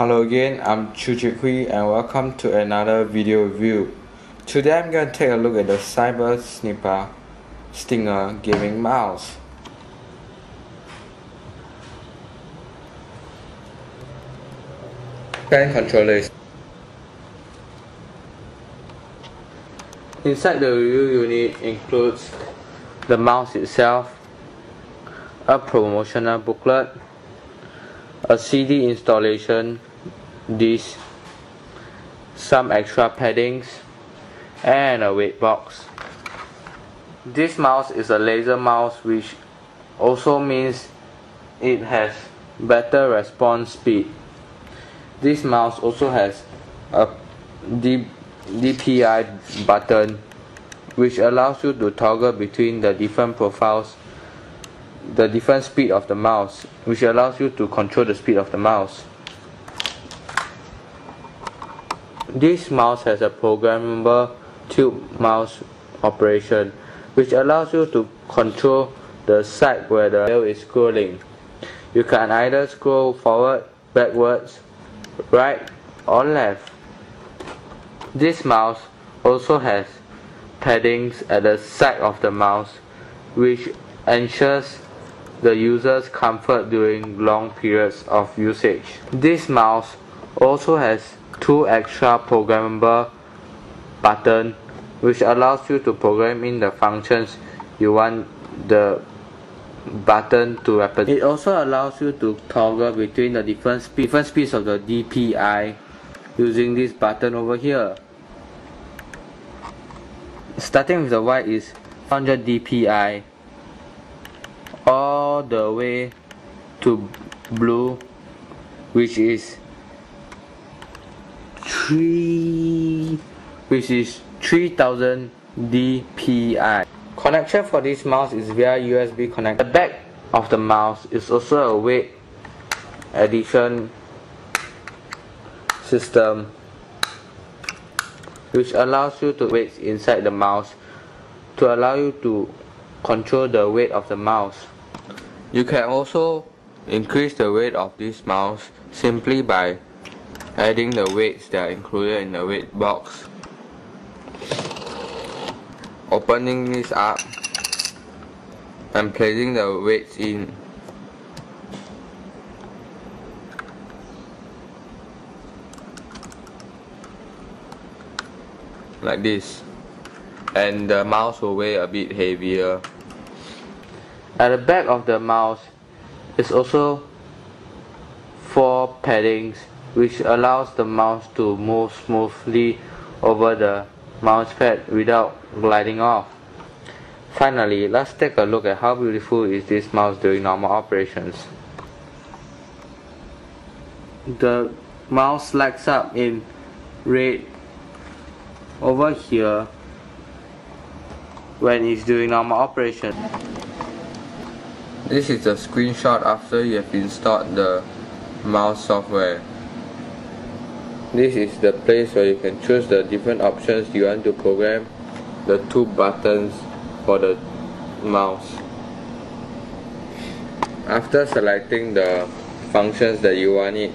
Hello again, I'm Chu Chik Hui and welcome to another video review. Today I'm going to take a look at the Cyber Snipa Stinger gaming mouse. Pen controllers. Inside the review unit includes the mouse itself, a promotional booklet, a CD installation disc, some extra paddings, and a weight box. This mouse is a laser mouse which also means it has better response speed. This mouse also has a D DPI button which allows you to toggle between the different profiles the different speed of the mouse which allows you to control the speed of the mouse. This mouse has a programmable tube mouse operation which allows you to control the side where the wheel is scrolling. You can either scroll forward, backwards, right or left. This mouse also has paddings at the side of the mouse which ensures the user's comfort during long periods of usage. This mouse also has two extra programmable buttons which allows you to program in the functions you want the button to represent. It also allows you to toggle between the different, spe different speeds of the DPI using this button over here. Starting with the white is 100 DPI all the way to blue which is 3 which is 3000 dpi connection for this mouse is via usb connect the back of the mouse is also a weight addition system which allows you to weight inside the mouse to allow you to control the weight of the mouse. You can also increase the weight of this mouse simply by adding the weights that are included in the weight box. Opening this up and placing the weights in. Like this and the mouse will weigh a bit heavier. At the back of the mouse is also four paddings which allows the mouse to move smoothly over the mouse pad without gliding off. Finally, let's take a look at how beautiful is this mouse during normal operations. The mouse lights up in red over here when it's doing normal operation. This is a screenshot after you have installed the mouse software. This is the place where you can choose the different options you want to program the two buttons for the mouse. After selecting the functions that you want it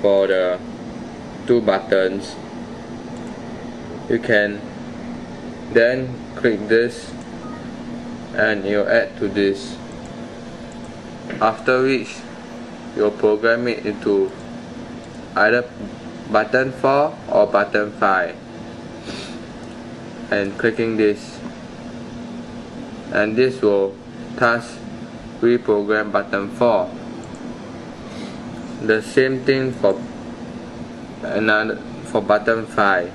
for the two buttons, you can then click this and you add to this after which you'll program it into either button 4 or button 5 and clicking this. And this will thus reprogram button 4 the same thing for another for button 5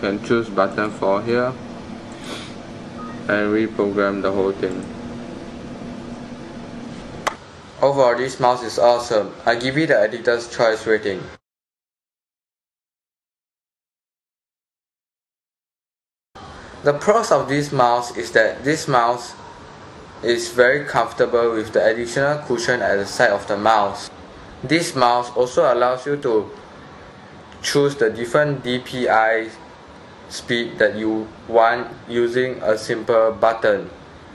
can choose button 4 here and reprogram the whole thing. Overall this mouse is awesome. I give it the editor's choice rating. The pros of this mouse is that this mouse is very comfortable with the additional cushion at the side of the mouse. This mouse also allows you to choose the different DPI speed that you want using a simple button.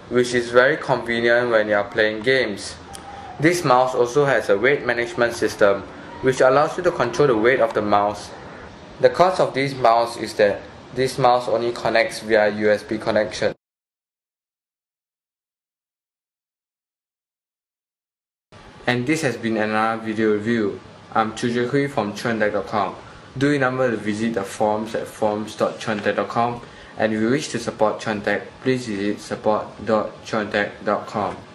which is very convenient when you are playing games. This mouse also has a weight management system which allows you to control the weight of the mouse. The cost of this mouse is that this mouse only connects via USB connection. And this has been another video review. I'm Chu Hui from chewontech.com. Do remember to visit the forums at forums.chewontech.com and if you wish to support ChewOnTech, please visit support.chewontech.com.